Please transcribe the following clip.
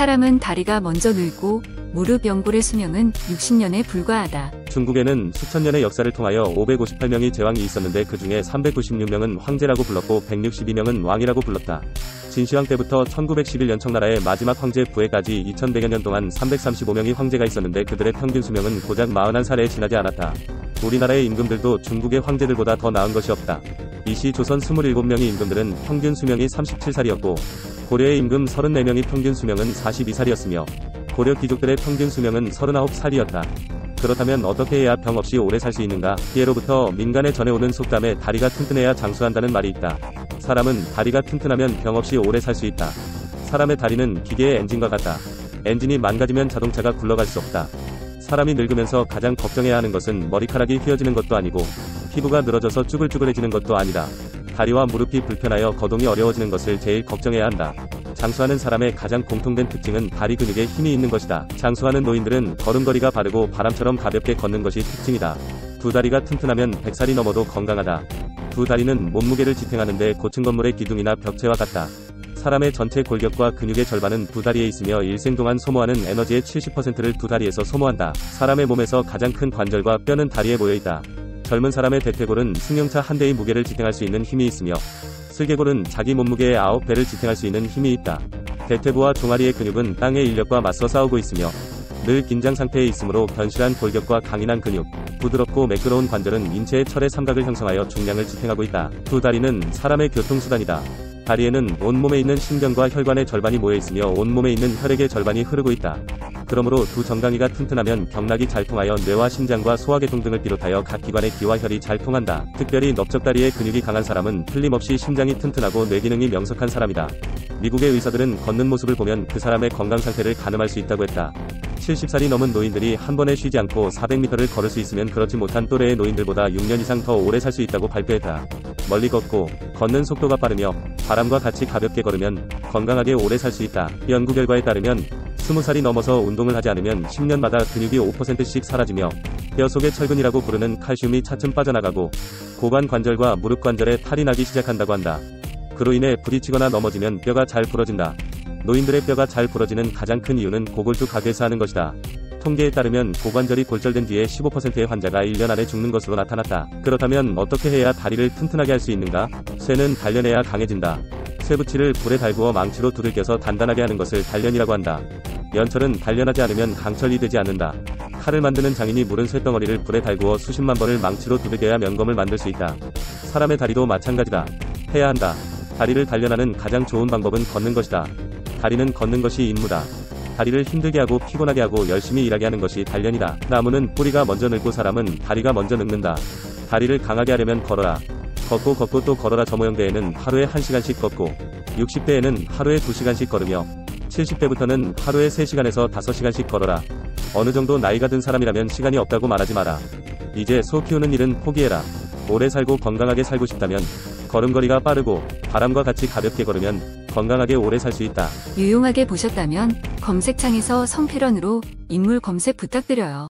사람은 다리가 먼저 늙고 무릎 연골의 수명은 60년에 불과하다. 중국에는 수천 년의 역사를 통하여 558명의 제왕이 있었는데 그 중에 396명은 황제라고 불렀고 162명은 왕이라고 불렀다. 진시황 때부터 1911년 청나라의 마지막 황제 부에까지 2100여 년 동안 335명의 황제가 있었는데 그들의 평균 수명은 고작 41살에 지나지 않았다. 우리나라의 임금들도 중국의 황제들보다 더 나은 것이 없다. 이시 조선 27명의 임금들은 평균 수명이 37살이었고 고려의 임금 34명의 평균 수명은 42살이었으며 고려 귀족들의 평균 수명은 39살이었다. 그렇다면 어떻게 해야 병 없이 오래 살 수 있는가? 피에로부터 민간에 전해오는 속담에 다리가 튼튼해야 장수한다는 말이 있다. 사람은 다리가 튼튼하면 병 없이 오래 살 수 있다. 사람의 다리는 기계의 엔진과 같다. 엔진이 망가지면 자동차가 굴러갈 수 없다. 사람이 늙으면서 가장 걱정해야 하는 것은 머리카락이 휘어지는 것도 아니고 피부가 늘어져서 쭈글쭈글해지는 것도 아니다. 다리와 무릎이 불편하여 거동이 어려워지는 것을 제일 걱정해야 한다. 장수하는 사람의 가장 공통된 특징은 다리 근육에 힘이 있는 것이다. 장수하는 노인들은 걸음걸이가 바르고 바람처럼 가볍게 걷는 것이 특징이다. 두 다리가 튼튼하면 100살이 넘어도 건강하다. 두 다리는 몸무게를 지탱하는데 고층 건물의 기둥이나 벽체와 같다. 사람의 전체 골격과 근육의 절반은 두 다리에 있으며 일생 동안 소모하는 에너지의 70%를 두 다리에서 소모한다. 사람의 몸에서 가장 큰 관절과 뼈는 다리에 모여 있다. 젊은 사람의 대퇴골은 승용차 한 대의 무게를 지탱할 수 있는 힘이 있으며 슬개골은 자기 몸무게의 9배를 지탱할 수 있는 힘이 있다. 대퇴부와 종아리의 근육은 땅의 인력과 맞서 싸우고 있으며 늘 긴장 상태에 있으므로 견실한 골격과 강인한 근육, 부드럽고 매끄러운 관절은 인체의 철의 삼각을 형성하여 중량을 지탱하고 있다. 두 다리는 사람의 교통수단이다. 다리에는 온몸에 있는 신경과 혈관의 절반이 모여 있으며 온몸에 있는 혈액의 절반이 흐르고 있다. 그러므로 두 정강이가 튼튼하면 경락이 잘 통하여 뇌와 심장과 소화계통 등을 비롯하여 각 기관의 기와 혈이 잘 통한다. 특별히 넓적다리의 근육이 강한 사람은 틀림없이 심장이 튼튼하고 뇌기능이 명석한 사람이다. 미국의 의사들은 걷는 모습을 보면 그 사람의 건강 상태를 가늠할 수 있다고 했다. 70살이 넘은 노인들이 한 번에 쉬지 않고 400m를 걸을 수 있으면 그렇지 못한 또래의 노인들보다 6년 이상 더 오래 살 수 있다고 발표했다. 멀리 걷고 걷는 속도가 빠르며 바람과 같이 가볍게 걸으면 건강하게 오래 살 수 있다. 연구 결과에 따르면 20살이 넘어서 운동을 하지 않으면 10년마다 근육이 5%씩 사라지며 뼈 속의 철근이라고 부르는 칼슘이 차츰 빠져나가고 고관 관절과 무릎 관절에 탈이 나기 시작한다고 한다. 그로 인해 부딪히거나 넘어지면 뼈가 잘 부러진다. 노인들의 뼈가 잘 부러지는 가장 큰 이유는 고골두 각에서 하는 것이다. 통계에 따르면 고관절이 골절된 뒤에 15%의 환자가 1년 안에 죽는 것으로 나타났다. 그렇다면 어떻게 해야 다리를 튼튼하게 할 수 있는가? 쇠는 단련해야 강해진다. 쇠붙이를 불에 달구어 망치로 두들겨서 단단하게 하는 것을 단련이라고 한다. 연철은 단련하지 않으면 강철이 되지 않는다. 칼을 만드는 장인이 무른 쇳덩어리를 불에 달구어 수십만 번을 망치로 두들겨야 면검을 만들 수 있다. 사람의 다리도 마찬가지다. 해야 한다. 다리를 단련하는 가장 좋은 방법은 걷는 것이다. 다리는 걷는 것이 임무다. 다리를 힘들게 하고 피곤하게 하고 열심히 일하게 하는 것이 단련이다. 나무는 뿌리가 먼저 늙고 사람은 다리가 먼저 늙는다. 다리를 강하게 하려면 걸어라. 걷고 걷고 또 걸어라 저 모형대에는 하루에 1시간씩 걷고 60대에는 하루에 2시간씩 걸으며 70대부터는 하루에 3시간에서 5시간씩 걸어라. 어느 정도 나이가 든 사람이라면 시간이 없다고 말하지 마라. 이제 소 키우는 일은 포기해라. 오래 살고 건강하게 살고 싶다면 걸음걸이가 빠르고 바람과 같이 가볍게 걸으면 건강하게 오래 살 수 있다. 유용하게 보셨다면 검색창에서 성필원으로 인물 검색 부탁드려요.